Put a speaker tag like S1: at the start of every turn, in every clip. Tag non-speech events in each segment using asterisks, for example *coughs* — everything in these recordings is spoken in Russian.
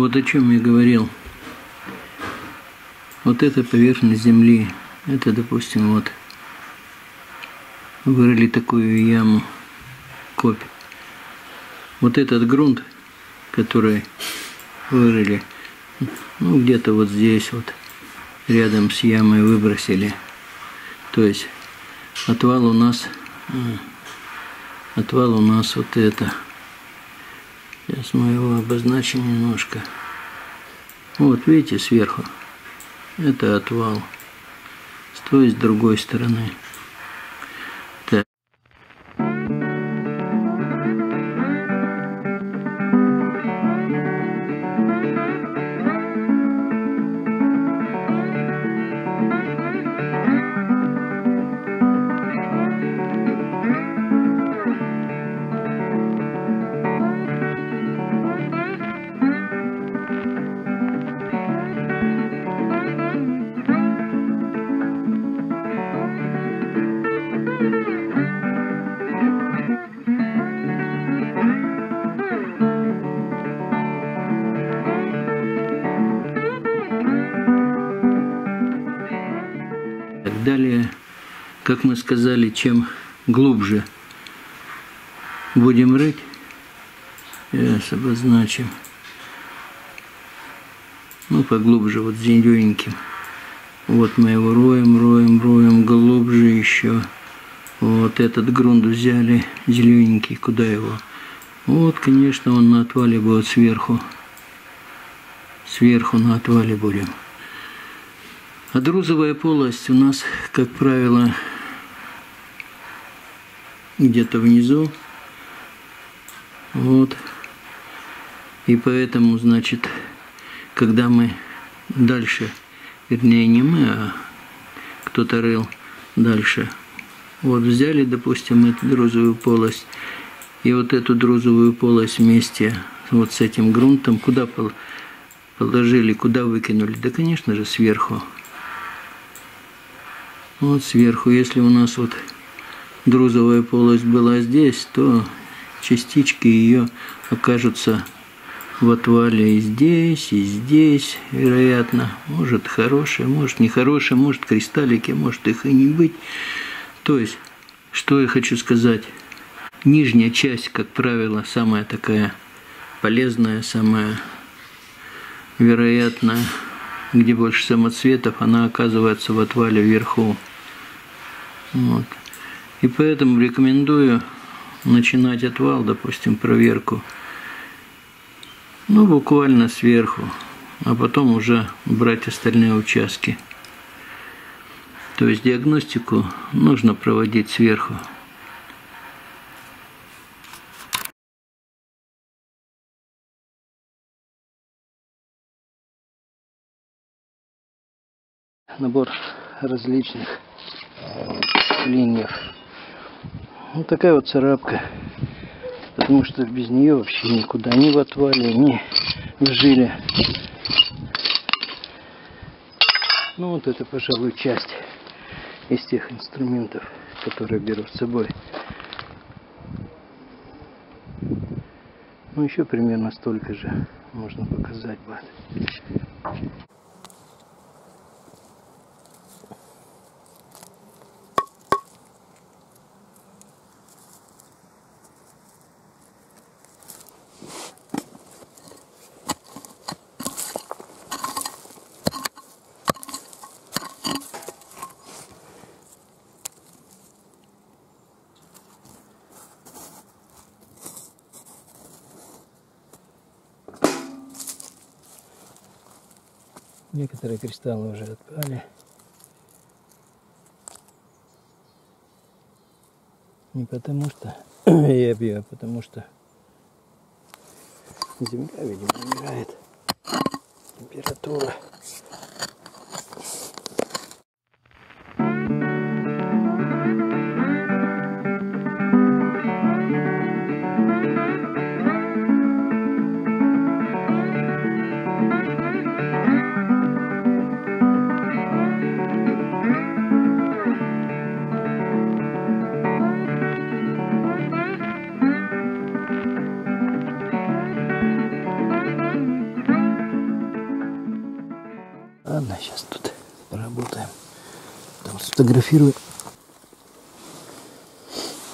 S1: Вот о чем я говорил. Вот эта поверхность земли, это, допустим, вот вырыли такую яму, копь. Вот этот грунт, который вырыли, ну, где-то вот здесь вот, рядом с ямой выбросили. То есть отвал у нас, отвал у нас вот это. Сейчас мы его обозначим немножко. Вот, видите, сверху. Это отвал. С той, с другой стороны. Как мы сказали, чем глубже будем рыть, сейчас обозначим, ну, поглубже, вот зелененьким. Вот мы его роем, роем, роем, глубже еще. Вот этот грунт взяли, зелененький, куда его? Вот, конечно, он на отвале будет сверху. Сверху на отвале будем. А друзовая полость у нас, как правило, где-то внизу. Вот. И поэтому, значит, когда мы дальше, вернее, не мы, а кто-то рыл дальше, вот взяли, допустим, эту друзовую полость, и вот эту друзовую полость вместе вот с этим грунтом куда положили, куда выкинули? Да, конечно же, сверху вот сверху. Если у нас вот друзовая полость была здесь, то частички ее окажутся в отвале и здесь, и здесь, вероятно. Может хорошие, может нехорошие, может кристаллики, может их и не быть. То есть, что я хочу сказать. Нижняя часть, как правило, самая такая полезная, самая вероятная, где больше самоцветов, она оказывается в отвале вверху. Вот. И поэтому рекомендую начинать отвал, допустим, проверку, ну, буквально сверху, а потом уже брать остальные участки. То есть диагностику нужно проводить сверху. Набор различных клиньев. Вот такая вот царапка. Потому что без нее вообще никуда, ни в отвале, ни в жиле. Ну вот это, пожалуй, часть из тех инструментов, которые беру с собой. Ну еще примерно столько же можно показать будет. Некоторые кристаллы уже отпали. Не потому что *coughs* я бью, а потому что земля, видимо, умирает. Температура.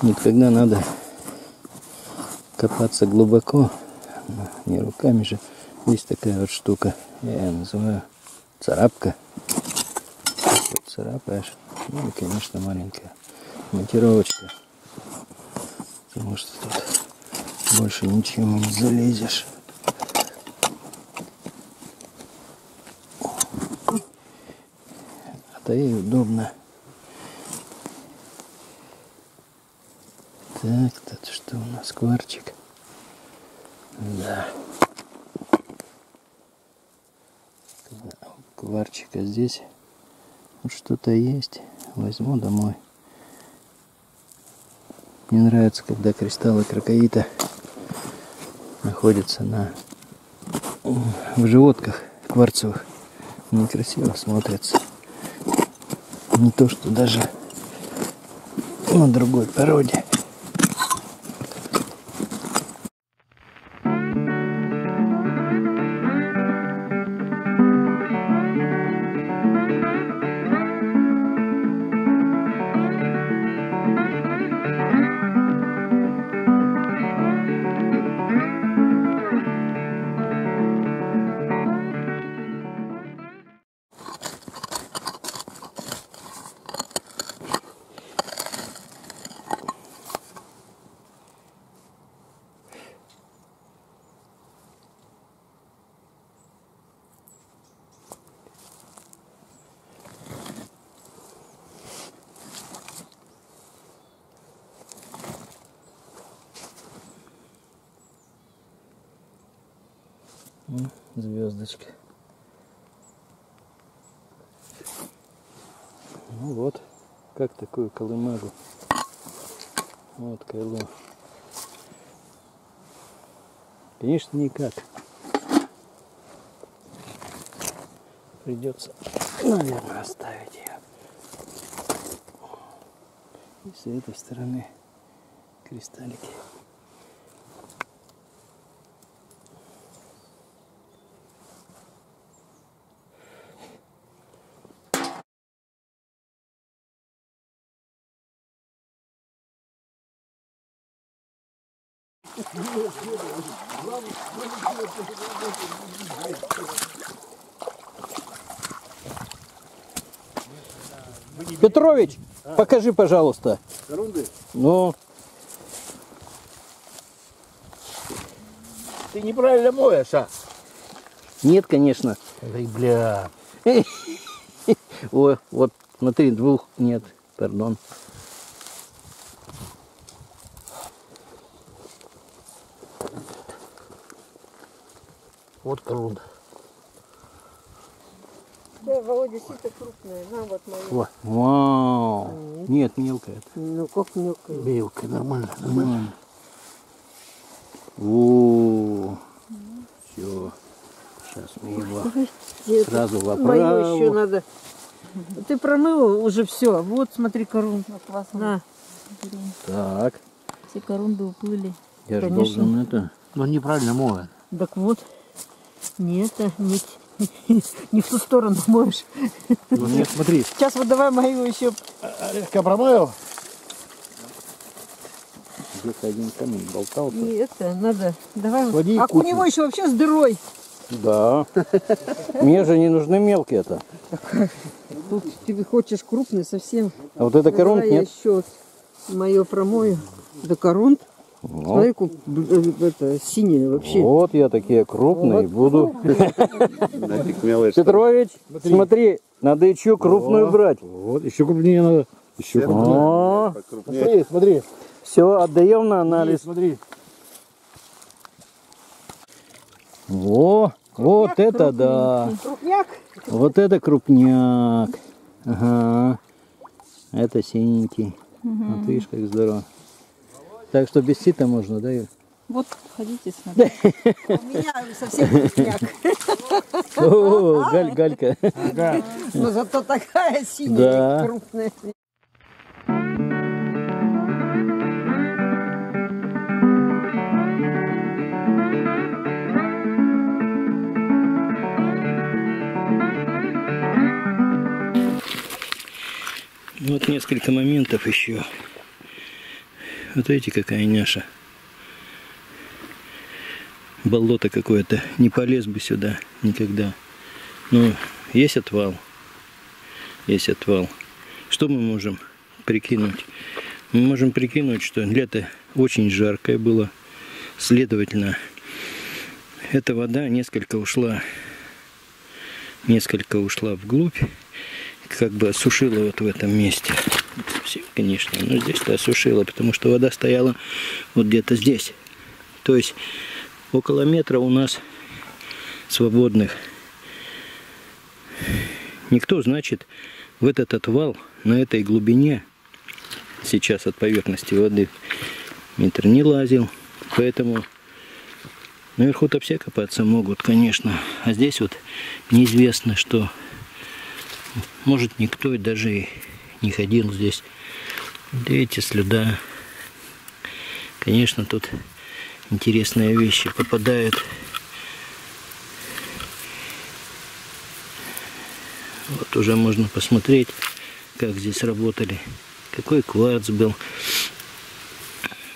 S1: Нет, когда надо копаться глубоко, ну, не руками же. Есть такая вот штука, я ее называю царапка. Царапаешь. Ну и, конечно, маленькая монтировочка. Потому что тут больше ничем не залезешь. А то и удобно. Так, тут что у нас? Кварчик. Да. Кварчика здесь вот что-то есть. Возьму домой. Мне нравится, когда кристаллы крокоита находятся на в животках кварцевых. Они красиво смотрятся. Не то, что даже на другой породе. Звездочка. Ну вот, как такую колымагу. Вот кайло. Конечно, никак. Придется, наверное, оставить ее. И с этой стороны кристаллики. Петрович, покажи, пожалуйста.
S2: Корунды?
S1: Ну,
S2: Ты неправильно моешь, а?
S1: нет, конечно.
S2: Ой, бля. *laughs*
S1: О, вот, смотри, двух нет, пардон.
S2: Вот корунда.
S3: Да, Володя, сито крупная. На, вот моя.
S2: Во,
S1: Вау. Нет, мелкая. это.
S3: Ну, как мелкая.
S2: белка, нормально, нормально.
S1: О, все. Сейчас мы его сразу в
S3: Мою еще
S1: оправу.
S3: надо. Ты промыла уже все. Вот, смотри, корун. На.
S1: Так,
S4: Все корунды уплыли.
S1: я же
S3: Конечно.
S1: должен это.
S2: Но неправильно моет.
S3: Так вот. Нет, нет. *laughs* Не в ту сторону моешь.
S2: Ну нет, смотри.
S3: Сейчас вот давай мою еще.
S2: Резко промоил.
S1: Где-то один камень болтался.
S3: И это надо. Давай.
S2: Клади
S3: а у него еще вообще с дырой.
S1: Да. Мне же не нужны мелкие-то.
S3: Тут ты хочешь крупный совсем.
S1: А вот это коронт
S3: Давай я
S1: нет.
S3: еще мое промою. Да коронт.
S1: Ну,
S3: Смотри, как, э, это синее вообще.
S1: вот я такие крупные буду.
S2: Нафиг мелочь.
S1: Петрович, смотри, надо еще крупную брать.
S2: Вот, еще крупнее надо. Еще крупнее.
S1: О,
S2: Смотри, смотри.
S1: все, отдаем на анализ.
S2: Смотри.
S1: О, вот это да.
S3: Крупняк.
S1: Вот это крупняк. Ага. Это синенький. Вот видишь, как здорово. Так что без сита можно, да, Юль?
S4: Вот, ходите смотрите.
S3: У меня совсем кисляк.
S1: О, галь, галька.
S3: Но ну, зато такая синяя, крупная.
S1: Вот несколько моментов еще. Вот видите, какая няша. Болото какое-то. Не полез бы сюда никогда. Но есть отвал. Есть отвал. Что мы можем прикинуть? Мы можем прикинуть, что лето очень жаркое было. Следовательно, эта вода несколько ушла, несколько ушла вглубь, как бы осушила вот в этом месте. Все, конечно, но здесь-то осушила, потому что вода стояла вот где-то здесь. То есть около метра у нас свободных. Никто, значит, в этот отвал на этой глубине сейчас от поверхности воды метр не лазил. Поэтому наверху-то все копаться могут, конечно. А здесь вот неизвестно, что может никто даже и не ходил здесь. Да эти следа. Конечно, тут интересные вещи попадают. Вот уже можно посмотреть, как здесь работали. Какой кварц был.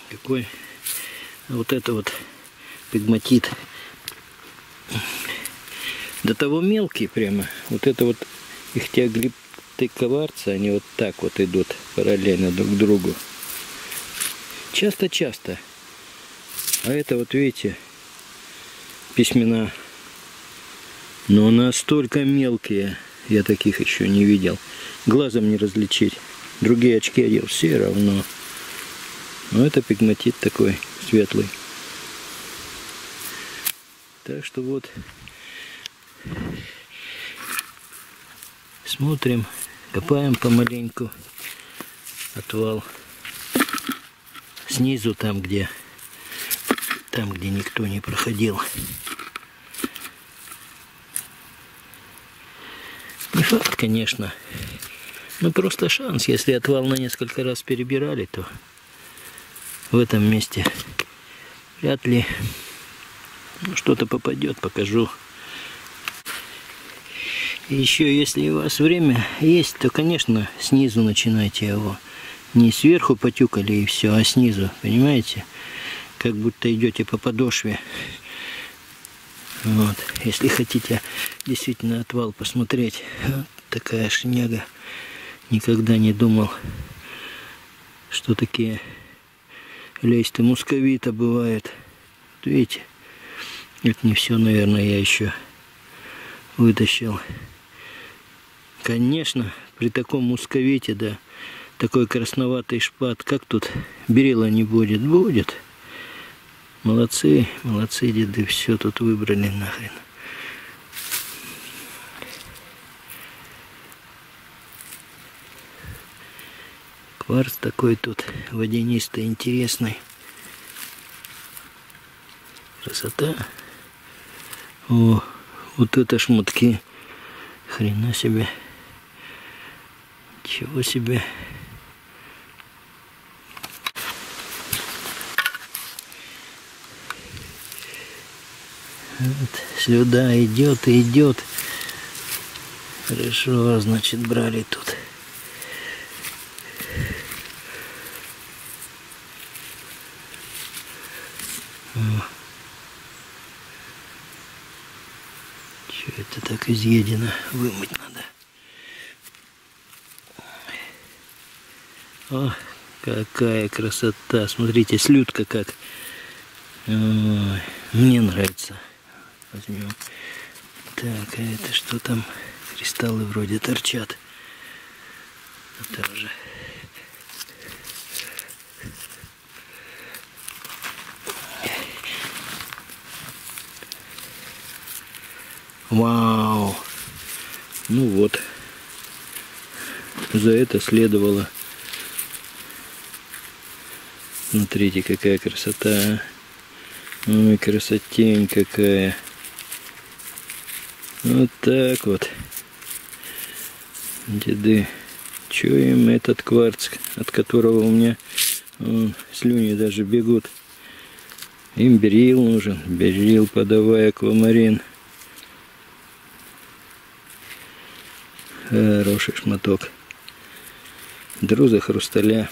S1: Какой вот это вот пигматит. До того мелкий прямо. Вот это вот кварца, они вот так вот идут параллельно друг другу. Часто-часто. А это вот видите, письмена. Но настолько мелкие, я таких еще не видел. Глазом не различить. Другие очки одел, все равно. Но это пигматит такой светлый. Так что вот смотрим, копаем помаленьку отвал. Снизу там, где там, где никто не проходил. Не факт, конечно. Но просто шанс. Если отвал на несколько раз перебирали, то в этом месте вряд ли что-то попадет, покажу. Еще, если у вас время есть, то, конечно, снизу начинайте его. Не сверху потюкали и все, а снизу, понимаете? Как будто идете по подошве. Вот. Если хотите действительно отвал посмотреть, вот такая шняга. Никогда не думал, что такие лезть-то мусковита бывает. Видите? Это не все, наверное, я еще вытащил. Конечно, при таком мусковите, да, такой красноватый шпат, как тут берила не будет? Будет. Молодцы, молодцы деды, все тут выбрали нахрен. Кварц такой тут водянистый, интересный. Красота. О, вот это шмотки. Хрена себе. Чего себе. Вот, сюда идет и идет. Хорошо, значит, брали тут. Что это так изъедено? Вымыть надо. О, какая красота. Смотрите, слюдка как. Ой, мне нравится. Возьмем. Так, а это что там? Кристаллы вроде торчат. Это уже Вау! Ну вот. За это следовало. Смотрите, какая красота. Ой, красотень какая. Вот так вот. Деды. Чуем этот кварц, от которого у меня вон, слюни даже бегут. Им берил нужен. Берил, подавай аквамарин. Хороший шматок. Друза хрусталя.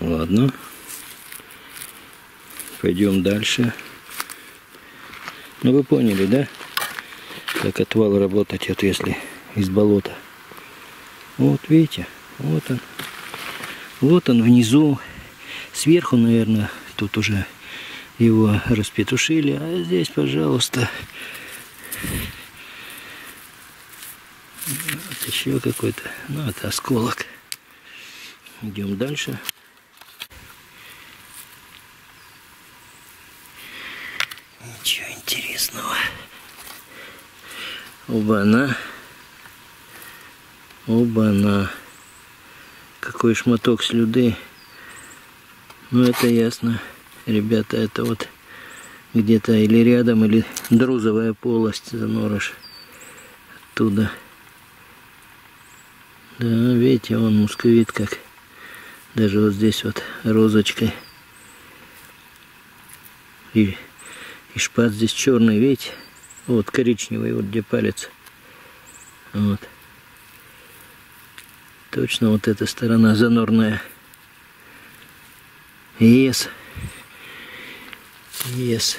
S1: Ладно. Пойдем дальше. Ну вы поняли, да? Как отвал работать, вот если из болота. Вот видите, вот он. Вот он внизу. Сверху, наверное, тут уже его распетушили. А здесь, пожалуйста, вот еще какой-то, ну это осколок. Идем дальше. Ничего интересного. Оба-на. Оба-на. Какой шматок слюды. Ну это ясно. Ребята, это вот где-то или рядом, или друзовая полость занорыш. Оттуда. Да, видите, он мусковит как. Даже вот здесь вот розочкой. И, и шпат здесь черный, видите? Вот коричневый, вот где палец. Вот. Точно вот эта сторона занорная. Yes. Yes.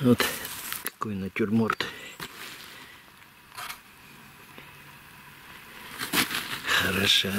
S1: Вот какой натюрморт. Хороша.